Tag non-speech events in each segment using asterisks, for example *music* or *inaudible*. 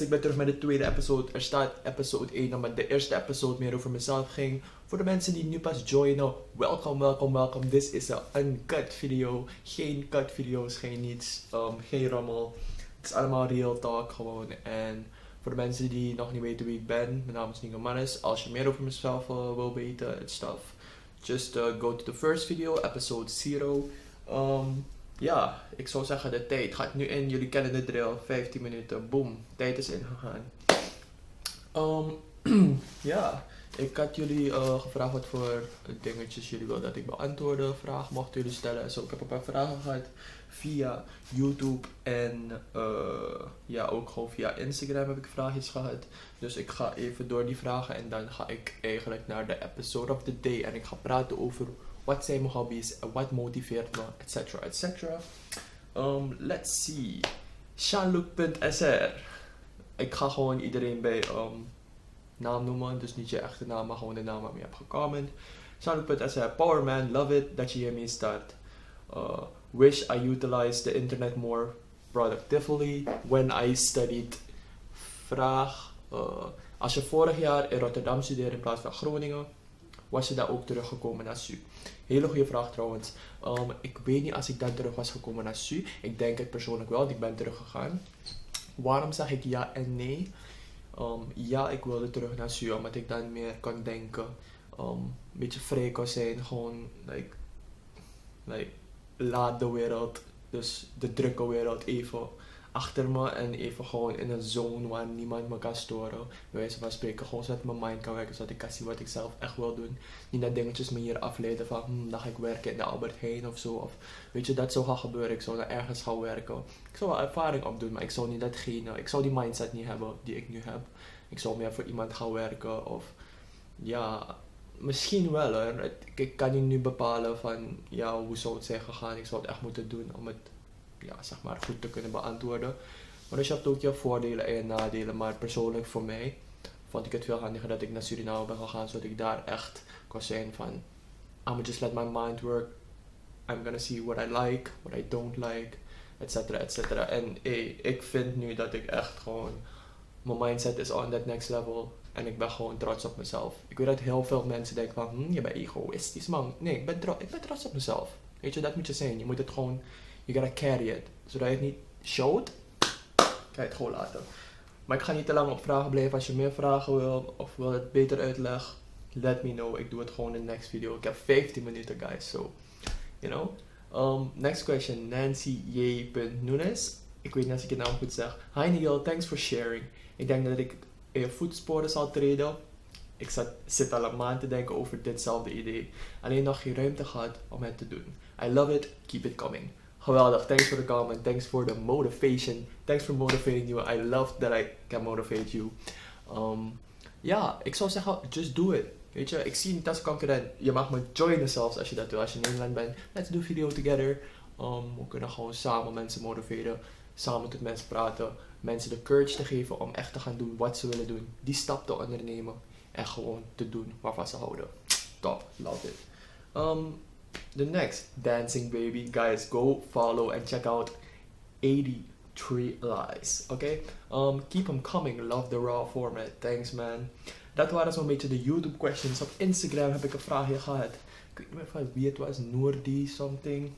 ik ben terug met de tweede episode. Er staat episode 1, maar de eerste episode meer over mezelf ging. Voor de mensen die nu pas joinen, welkom, welkom, welkom. Dit is een uncut video. Geen cut video's, geen niets, um, geen rommel. Het is allemaal real talk gewoon. En voor de mensen die nog niet weten wie ik ben, mijn naam is Nico Mannes. Als je meer over mezelf uh, wil weten, het stuff, just uh, go to the first video, episode 0. Um, ja, ik zou zeggen de tijd gaat nu in. Jullie kennen de drill. 15 minuten. Boom. Tijd is ingegaan. Um, *clears throat* ja, ik had jullie uh, gevraagd wat voor dingetjes jullie wilden dat ik beantwoordde. Vragen mochten jullie stellen. Zo, ik heb een paar vragen gehad via YouTube en uh, ja, ook gewoon via Instagram heb ik vraagjes gehad. Dus ik ga even door die vragen en dan ga ik eigenlijk naar de episode of the day en ik ga praten over wat zijn mijn hobby's, wat motiveert me, etc. etc. Um, let's see. Jeanluc.sr. Ik ga gewoon iedereen bij um, naam noemen, dus niet je echte naam, maar gewoon de naam waarmee je hebt gecomment. Jeanluc.sr. Powerman, love it dat je hiermee start. Uh, wish I utilized the internet more productively when I studied. Vraag. Uh, als je vorig jaar in Rotterdam studeerde in plaats van Groningen, was je daar ook teruggekomen naar SU? Hele goede vraag trouwens. Um, ik weet niet als ik dan terug was gekomen naar SU. Ik denk het persoonlijk wel, ik ben teruggegaan. Waarom zeg ik ja en nee? Um, ja, ik wilde terug naar SU, omdat ik dan meer kan denken. Um, een beetje vrij kan zijn, gewoon, like, like, laat de wereld, dus de drukke wereld even achter me en even gewoon in een zone waar niemand me kan storen. Bij wijze van spreken, gewoon zodat mijn mind kan werken, zodat ik kan zien wat ik zelf echt wil doen. Niet dat dingetjes me hier afleiden van, hm, dan ga ik werken in de Albert Heijn of zo. Of weet je, dat zou gaan gebeuren. Ik zou ergens gaan werken. Ik zou wel ervaring opdoen, maar ik zou niet datgene, ik zou die mindset niet hebben die ik nu heb. Ik zou meer voor iemand gaan werken of ja, misschien wel hoor. Ik kan niet nu bepalen van, ja, hoe zou het zijn gegaan. Ik zou het echt moeten doen om het ja, zeg maar, goed te kunnen beantwoorden. Maar dus je hebt ook je voordelen en je nadelen. Maar persoonlijk voor mij vond ik het veel handiger dat ik naar Suriname ben gegaan. Zodat ik daar echt kon zijn van... I'm just let my mind work. I'm gonna see what I like, what I don't like, etcetera, etcetera. En hey, ik vind nu dat ik echt gewoon... Mijn mindset is on that next level. En ik ben gewoon trots op mezelf. Ik weet dat heel veel mensen denken van... Hm, je bent egoïstisch man. Nee, ik ben, ik ben trots op mezelf. Weet je, dat moet je zijn. Je moet het gewoon you gotta carry it. Zodat je het niet showt, kan je het gewoon laten. Maar ik ga niet te lang op vragen blijven. Als je meer vragen wil of wil het beter uitleg, let me know. Ik doe het gewoon in de next video. Ik heb 15 minuten guys, so you know. Um, next question, Nancy J. Nunes. Ik weet niet als ik je naam goed zeg. Hi Neil, thanks for sharing. Ik denk dat ik in je voetsporen zal treden. Ik zat, zit al een maand te denken over ditzelfde idee. Alleen nog geen ruimte gehad om het te doen. I love it, keep it coming. Geweldig. Thanks for the comment. Thanks for the motivation. Thanks for motivating you. I love that I can motivate you. Um, ja, ik zou zeggen, just do it. Weet je, ik zie niet als concurrent. Je mag me joinen zelfs als je dat wil. Als je in Nederland bent, let's do video together. Um, we kunnen gewoon samen mensen motiveren. Samen met mensen praten. Mensen de courage te geven om echt te gaan doen wat ze willen doen. Die stap te ondernemen. En gewoon te doen waarvan ze houden. Top, love it. Um, the next dancing baby guys go follow and check out 83 lies okay um keep them coming love the raw format thanks man dat waren zo'n beetje de YouTube questions op Instagram heb ik een vraagje gehad ik weet niet meer wie het was Noordi something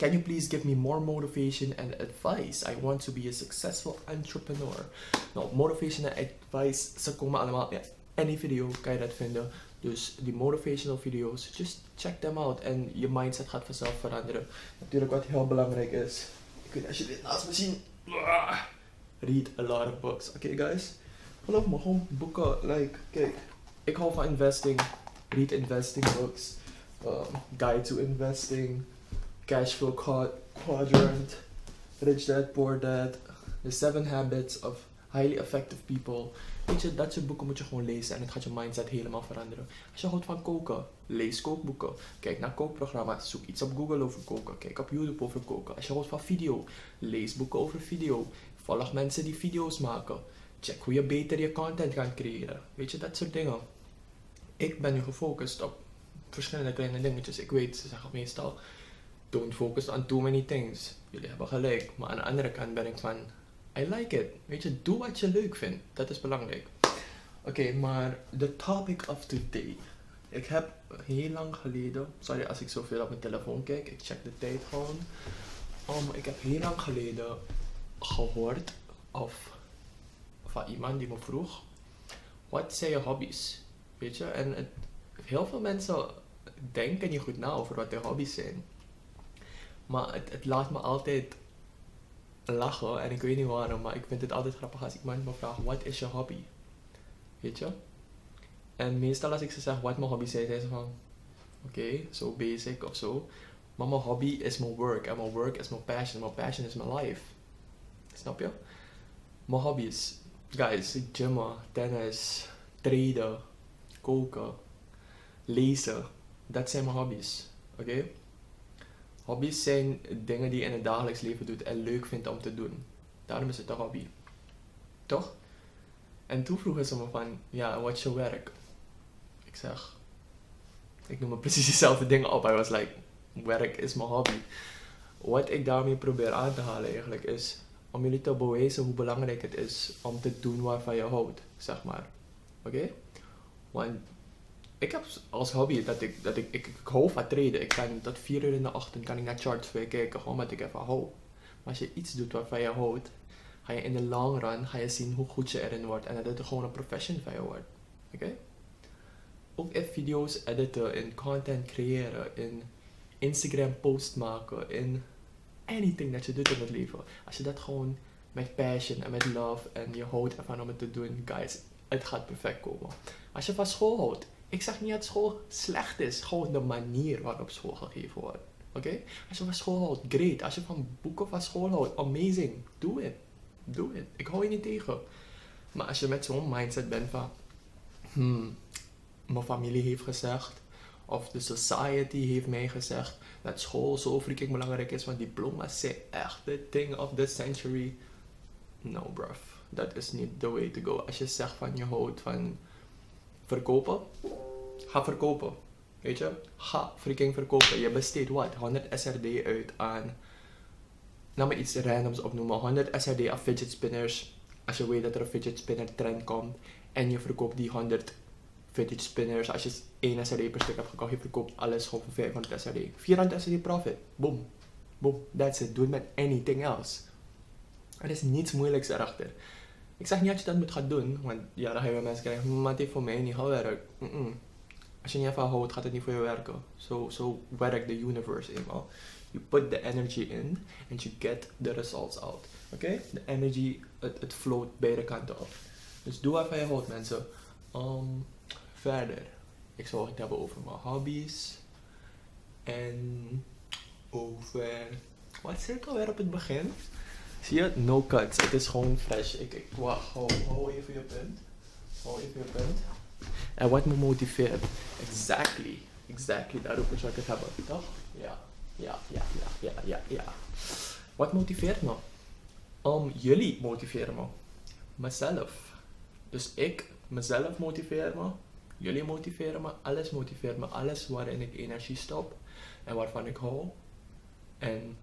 Can you please give me more motivation and advice? I want to be a successful entrepreneur. Nou, motivation en advice, ze komen allemaal in any video, kan je dat vinden. Dus die motivational video's, just check them out. En je mindset gaat vanzelf veranderen. Natuurlijk wat heel belangrijk is. Ik weet als je dit naast me ziet. Read a lot of books. Oké okay, guys? Geloof me, gewoon boeken. Like, kijk. Ik hou van investing. Read investing books. Um, Guide to Investing. Cashflow Quadrant. Rich Dad, Poor Dad. The Seven Habits of Highly Effective People. Weet je, dat soort boeken moet je gewoon lezen en het gaat je mindset helemaal veranderen. Als je houdt van koken, lees kookboeken. Kijk naar kookprogramma's, zoek iets op Google over koken. Kijk op YouTube over koken. Als je houdt van video, lees boeken over video. Volg mensen die video's maken. Check hoe je beter je content kan creëren. Weet je, dat soort dingen. Ik ben nu gefocust op verschillende kleine dingetjes. Ik weet, ze zeggen meestal, don't focus on too many things. Jullie hebben gelijk. Maar aan de andere kant ben ik van, I like it. Weet je, doe wat je leuk vindt. Dat is belangrijk. Oké, maar the topic of today. Ik heb heel lang geleden, sorry als ik zoveel op mijn telefoon kijk, ik check de tijd gewoon. Um, ik heb heel lang geleden gehoord of van iemand die me vroeg, wat zijn je hobby's? Weet je, en het, heel veel mensen denken niet goed na over wat hun hobby's zijn. Maar het, het laat me altijd lachen en ik weet niet waarom, maar ik vind het altijd grappig als iemand me vraagt, wat is je hobby? Weet je? En meestal als ik ze zeg wat mijn hobby zijn, zijn ze van, oké, zo so basic of zo. Maar mijn hobby is mijn work en mijn work is mijn passion, mijn passion is mijn life. Snap je? Mijn hobby's, guys, gymmen, tennis, traden, koken, lezen. Dat zijn mijn hobby's, oké? Hobby's zijn dingen die je in het dagelijks leven doet en leuk vindt om te doen. Daarom is het een hobby. Toch? En toen vroegen ze me van, ja, wat is je werk? Ik zeg, ik noem me *laughs* precies dezelfde dingen op. Hij was like, werk is mijn hobby. Wat ik daarmee probeer aan te halen eigenlijk is om jullie te bewijzen hoe belangrijk het is om te doen waarvan je houdt, zeg maar. Oké? Want ik heb als hobby dat ik, dat ik, ik, ik hou van traden. Ik kan tot vier uur in de ochtend kan ik naar charts weer kijken, gewoon omdat ik even hou. Maar als je iets doet waarvan je houdt, ga je in de long run ga je zien hoe goed je erin wordt en dat het gewoon een profession van je wordt. Oké? Ook in video's editen, in content creëren, in Instagram post maken, in anything dat je doet in het leven. Als je dat gewoon met passion en met love en je houdt ervan om het te doen, guys, het gaat perfect komen. Als je van school houdt, ik zeg niet dat school slecht is, gewoon de manier waarop school gegeven wordt. Oké? Als je van school houdt, great. Als je van boeken van school houdt, amazing. Doe het. Doe het. Ik hou je niet tegen. Maar als je met zo'n mindset bent van, hmm, mijn familie heeft gezegd, of de society heeft mij gezegd dat school zo freaking belangrijk is, want diploma's zijn echt the thing of the century. No, bruv. Dat is niet the way to go. Als je zegt van je houdt van verkopen, ga verkopen. Weet je? Ga freaking verkopen. Je besteedt wat? 100 SRD uit aan. Laat me iets randoms opnoemen. 100 SRD aan fidget spinners. Als je weet dat er een fidget spinner trend komt. En je verkoopt die 100 fidget spinners. Als je 1 SRD per stuk hebt gekocht, je verkoopt alles gewoon voor 500 SRD. 400 SRD profit. Boom. Boom. That's it. Doe het met anything else. Er is niets moeilijks erachter. Ik zeg niet dat je dat moet gaan doen, want ja, dan ga je mensen krijgen, maar het heeft voor mij niet gewerkt. Mm -mm. Als je niet van houdt, gaat het niet voor je werken. Zo so, werkt de universe eenmaal. You put the energy in and you get the results out. Oké? Okay? De energy, het, het float beide kanten op. Dus doe wat je houdt, mensen. Um, verder, ik zal het hebben over mijn hobby's. En over. Wat zei ik alweer op het begin? Zie je? No cuts. Het is gewoon fresh. Ik, ik wacht, hou, hou even je punt. Hou even je punt. En wat me motiveert. Exactly. Exactly. Daarover zou ik het hebben, toch? Ja. Ja, ja, ja, ja, ja, ja. Wat motiveert me? Um, jullie motiveren me. Mezelf. Dus ik, mezelf motiveer me. Jullie motiveren me. Alles motiveert me. Alles waarin ik energie stop. En waarvan ik hou. En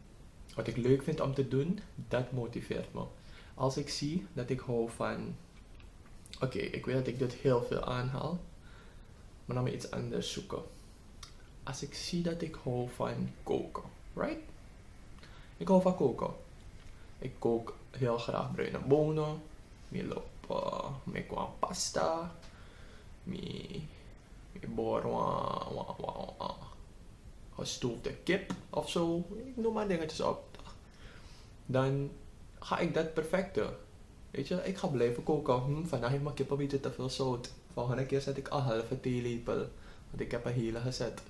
wat ik leuk vind om te doen, dat motiveert me. Als ik zie dat ik hou van, oké, ik weet dat ik dit heel veel aanhaal, maar dan maar iets anders zoeken. Als ik zie dat ik hou van koken, right? Ik hou van koken. Ik kook heel graag bruine bonen, lopen, mi kwam pasta, mi boor gestoofde kip of zo. Ik noem maar dingetjes op. Dan ga ik dat perfecte. Weet je, ik ga blijven koken. Hm, vandaag heeft mijn kip een te veel zout. Volgende keer zet ik een halve theelepel. Want ik heb een hele gezet.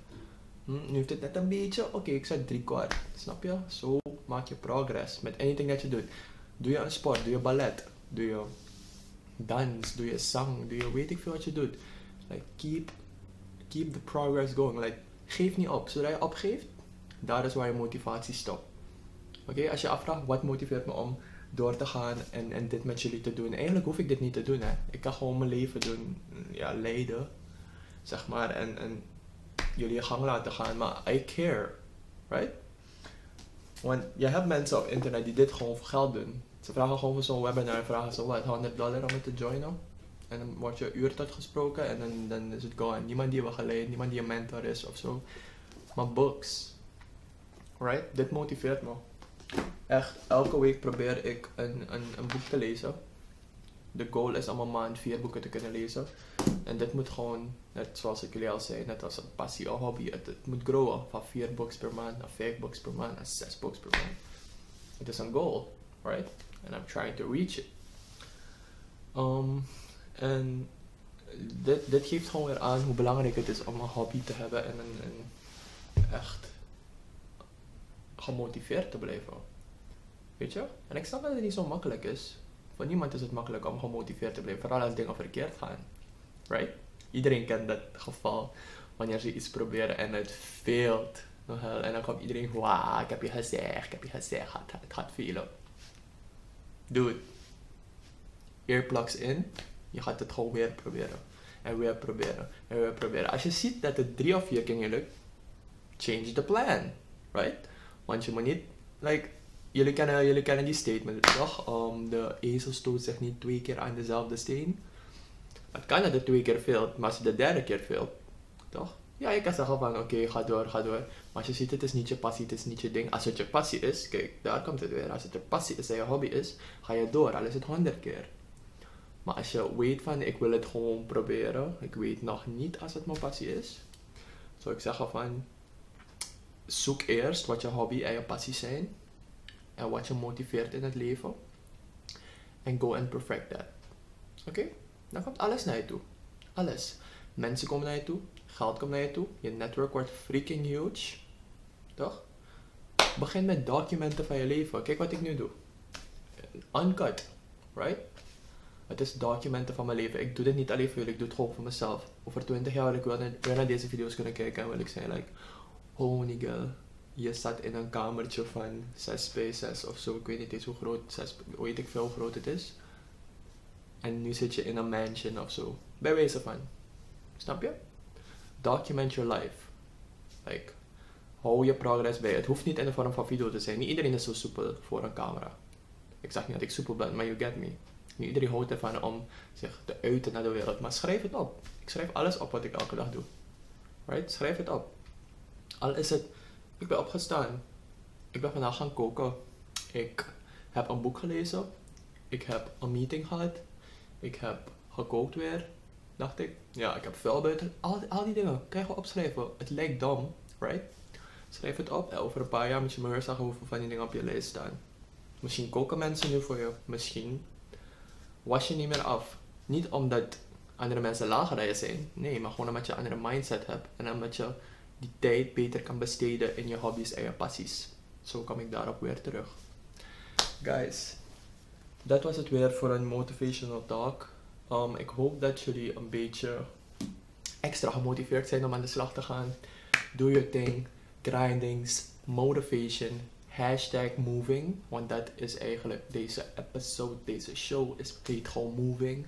Hm, nu heeft het net een beetje. Oké, ik zet drie kwart. Snap je? Zo maak je progress. Met anything dat je doet. Doe je een sport, doe je ballet, doe je dans, doe je zang, doe je weet ik veel wat je doet. Like keep, keep the progress going. Like Geef niet op. Zodra je opgeeft, daar is waar je motivatie stopt. Oké, als je afvraagt wat motiveert me om door te gaan en, en dit met jullie te doen. Eigenlijk hoef ik dit niet te doen. Hè. Ik kan gewoon mijn leven doen, ja, leiden. Zeg maar, en, en jullie je gang laten gaan. Maar I care, right? Want je hebt mensen op internet die dit gewoon voor geld doen. Ze vragen gewoon voor zo'n webinar, vragen ze wat, 100 dollar om het te joinen. En dan wordt je uur tot gesproken en dan, dan is het gone. Niemand die we geleid, niemand die een mentor is of zo. Maar books. Right? Dit motiveert me. Echt, elke week probeer ik een, een, een boek te lezen. De goal is om een maand vier boeken te kunnen lezen. En dit moet gewoon, net zoals ik jullie al zei, net als een passie of hobby, het, moet growen van vier books per maand naar vijf books per maand naar zes books per maand. Het is een goal, right? And I'm trying to reach it. Um, en dit, dit geeft gewoon weer aan hoe belangrijk het is om een hobby te hebben en echt gemotiveerd te blijven. Weet je? En ik snap dat het niet zo makkelijk is. Voor niemand is het makkelijk om gemotiveerd te blijven, vooral als dingen verkeerd gaan. Right? Iedereen kent dat geval wanneer ze iets proberen en het faalt. En dan komt iedereen, wauw, ik heb je gezegd, ik heb je gezegd, het, het gaat failen. Dude, earplugs in, je gaat het gewoon weer proberen. En weer proberen. En weer proberen. Als je ziet dat het drie of vier keer lukt, change the plan. Right? Want je moet niet, like, jullie kennen, jullie kennen die statement toch? Um, de ezel stoot zich niet twee keer aan dezelfde steen. Het kan dat het twee keer veelt, maar als je de derde keer veelt, toch? Ja, je kan zeggen van oké, ga door, ga door. Maar als je ziet, het is niet je passie, het is niet je ding. Als het je passie is, kijk, daar komt het weer. Als het je passie is en je hobby is, ga je door, al is het honderd keer. Maar als je weet van ik wil het gewoon proberen, ik weet nog niet als het mijn passie is, zou ik zeggen van zoek eerst wat je hobby en je passie zijn en wat je motiveert in het leven. En go and perfect that. Oké? Dan komt alles naar je toe. Alles. Mensen komen naar je toe, geld komt naar je toe, je network wordt freaking huge. Toch? Begin met documenten van je leven. Kijk wat ik nu doe. Uncut. Right? Het is documenten van mijn leven. Ik doe dit niet alleen voor jullie, ik doe het gewoon voor mezelf. Over 20 jaar wil ik wel weer naar deze video's kunnen kijken en wil ik zijn like, holy girl, je zat in een kamertje van 6 bij 6 of zo. Ik weet niet eens hoe groot, 6, weet ik veel hoe groot het is. En nu zit je in een mansion of zo. Bij wijze van. Snap je? Document your life. Like, hou je progress bij. Het hoeft niet in de vorm van video te zijn. Niet iedereen is zo soepel voor een camera. Ik zeg niet dat ik soepel ben, maar you get me. Niet iedereen houdt ervan om zich te uiten naar de wereld. Maar schrijf het op. Ik schrijf alles op wat ik elke dag doe. Right? Schrijf het op. Al is het, ik ben opgestaan. Ik ben vandaag gaan koken. Ik heb een boek gelezen. Ik heb een meeting gehad. Ik heb gekookt weer. Dacht ik. Ja, ik heb vuil buiten. Al, al die dingen. Kan je opschrijven. Het lijkt dom, right? Schrijf het op. En over een paar jaar moet je maar zeggen hoeveel van die dingen op je lijst staan. Misschien koken mensen nu voor je. Misschien was je niet meer af. Niet omdat andere mensen lager dan je zijn. Nee, maar gewoon omdat je een andere mindset hebt. En omdat je die tijd beter kan besteden in je hobby's en je passies. Zo kom ik daarop weer terug. Guys, dat was het weer voor een motivational talk. Um, ik hoop dat jullie een beetje extra gemotiveerd zijn om aan de slag te gaan. Do your thing, grindings, motivation, hashtag moving. Want dat is eigenlijk deze episode, deze show is heet gewoon moving.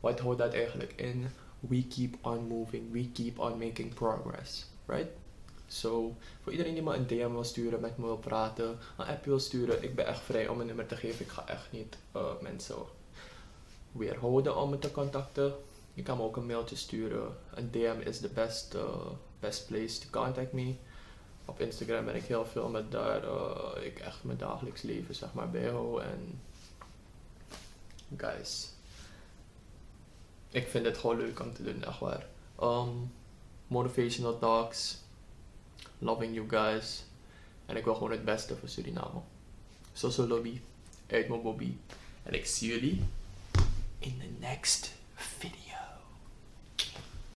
Wat houdt dat eigenlijk in? We keep on moving, we keep on making progress, right? So, voor iedereen die me een DM wil sturen, met me wil praten, een app wil sturen, ik ben echt vrij om een nummer te geven. Ik ga echt niet uh, mensen weerhouden om me te contacten. Je kan me ook een mailtje sturen. Een DM is de best, uh, best place to contact me. Op Instagram ben ik heel veel met daar uh, ik echt mijn dagelijks leven zeg maar bijhoud. En guys, ik vind het gewoon leuk om te doen, echt waar. Um, motivational talks, loving you guys. En ik wil gewoon het beste voor Suriname. Social lobby, uit mijn Bobby. En ik zie jullie in the next.